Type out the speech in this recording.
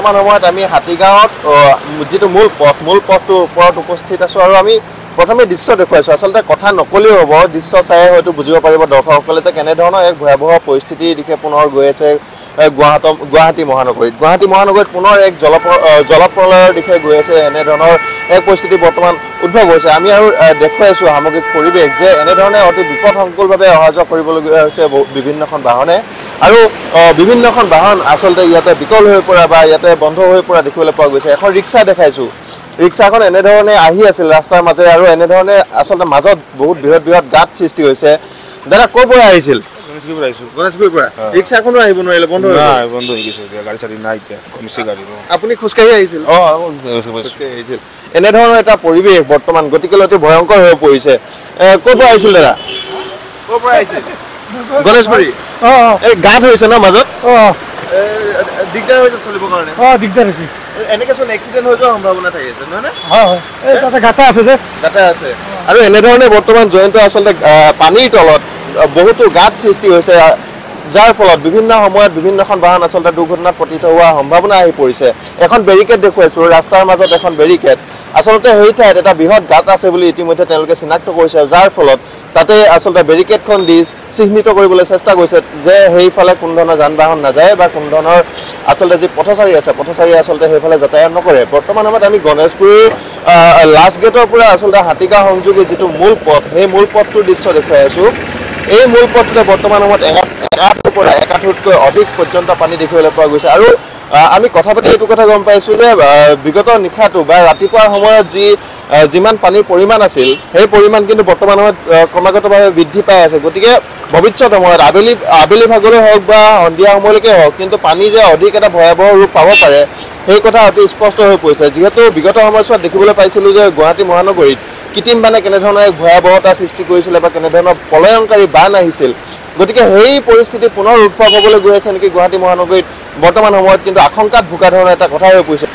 বৰ্তমান সময়ত আমি হাতীগাঁৱত যিটো মূল পথ মূল পথটোৰ ওপৰত উপস্থিত আছোঁ আৰু আমি প্ৰথমে দৃশ্য দেখুৱাইছোঁ। আচলতে কথা নকলেও হ'ব দৃশ্য চাই হয়তো বুজিব পাৰিব দৰ্শকসকলে যে কেনেধৰণৰ এক ভয়াৱহ পৰিস্থিতিৰ দিশে পুনৰ গৈ আছে এ, গুৱাহাটৰ গুৱাহাটী মহানগৰীত। গুৱাহাটী মহানগৰীত পুনৰ এক জলপ জলপ্ৰলয়ৰ দিশে গৈ আছে এনেধৰণৰ এক পৰিস্থিতি বৰ্তমান উদ্ভৱ হৈছে। আমি আৰু দেখুৱাইছোঁ সামগ্ৰিক পৰিৱেশ যে এনেধৰণে অতি বিপদসংকুলভাৱে অহা যোৱা কৰিবলগীয়া হৈছে বিভিন্নখন বাহনে। আৰু বিভিন্নখন বাহন আচলতে ইয়াতে বিকল হৈ পৰা বা ইয়াতে বন্ধ হৈ পৰা দেখিবলৈ পোৱা গৈছে। এখন ৰিক্সা দেখাইছোঁ। ৰিক্সাখন এনেধৰণে আহি আছিল ৰাস্তাৰ মাজেৰে আৰু এনেধৰণে আচলতে মাজত বহুত বৃহৎ বৃহৎ গাঁত সৃষ্টি হৈছে। দাদা ক'ৰ পৰা আহিছিল? আপুনি খোজকাঢ়ি এনেধৰণৰ এটা পৰিৱেশ বৰ্তমান গতিকেলৈ অতি ভয়ংকৰ হৈ পৰিছে। ক'ৰ পৰা আহিছিল দাদা? ক'ৰ পৰা আহিছিল গণেশগুৰি। অঁ এই গাঁত হৈছে ন মাজত? অঁ। দিগদাৰ হৈছে চলিবৰ কাৰণে। অঁ দিগদাৰ হৈছে। এনেকে চোন এক্সিডেণ্ট হৈ যোৱাৰ সম্ভাৱনা থাকি আছে নহয় নে? হয় হয়। এই তাতে গাঁথা আছে যে। গাঁতে আছে। আৰু এনেধৰণে বৰ্তমান জয়ন্ত আচলতে পানীৰ তলত বহুতো গাঁত সৃষ্টি হৈছে যাৰ ফলত বিভিন্ন সময়ত বিভিন্নখন বাহন আচলতে দুৰ্ঘটনাত পতিত হোৱাৰ সম্ভাৱনা আহি পৰিছে। এখন বেৰিকেড দেখুৱাইছোঁ ৰাস্তাৰ মাজত এখন বেৰিকেড আচলতে সেই ঠাইত এটা বৃহৎ গাঁত আছে বুলি ইতিমধ্যে তেওঁলোকে চিনাক্ত কৰিছে যাৰ ফলত তাতে আচলতে বেৰিকেডখন দি চিহ্নিত কৰিবলৈ চেষ্টা কৰিছে যে সেইফালে কোনো ধৰণৰ যান বাহন নাযায় বা কোনো ধৰণৰ আচলতে যি পথচাৰী আছে পথচাৰী আচলতে সেইফালে যাতায়াত নকৰে। বৰ্তমান সময়ত আমি গণেশগুৰিৰ লাষ্ট গেটৰ পৰা আচলতে হাতীগাঁও সংযোগী যিটো মূল পথ সেই মূল পথটোৰ দৃশ্য দেখুৱাই আছোঁ। এই মূল পথটোতে বৰ্তমান সময়ত একা একাঠুৰ পৰা একাঠুতকৈ অধিক পৰ্যন্ত পানী দেখিবলৈ পোৱা গৈছে। আৰু আমি কথা পাতি এইটো কথা গম পাইছোঁ যে বিগত নিশাটো বা ৰাতিপুৱাৰ সময়ত যি যিমান পানীৰ পৰিমাণ আছিল সেই পৰিমাণ কিন্তু বৰ্তমান সময়ত ক্ৰমাগতভাৱে বৃদ্ধি পাই আছে। গতিকে ভৱিষ্যত সময়ত আবেলি আবেলি ভাগলৈ হওক বা সন্ধিয়া সময়লৈকে হওক কিন্তু পানী যে অধিক এটা ভয়াৱহ ৰূপ পাব পাৰে সেই কথা অতি স্পষ্ট হৈ পৰিছে। যিহেতু বিগত সময়ছোৱাত দেখিবলৈ পাইছিলোঁ যে গুৱাহাটী মহানগৰীত কৃত্ৰিম বানে কেনেধৰণৰ এক ভয়াৱহতা সৃষ্টি কৰিছিলে বা কেনেধৰণৰ প্ৰলয়ংকাৰী বান আহিছিল গতিকে সেই পৰিস্থিতি পুনৰ উদ্ভৱ হ'বলৈ গৈ আছে নেকি গুৱাহাটী মহানগৰীত? বৰ্তমান সময়ত কিন্তু আশংকাত ভোগা ধৰণৰ এটা কথা হৈ পৰিছে।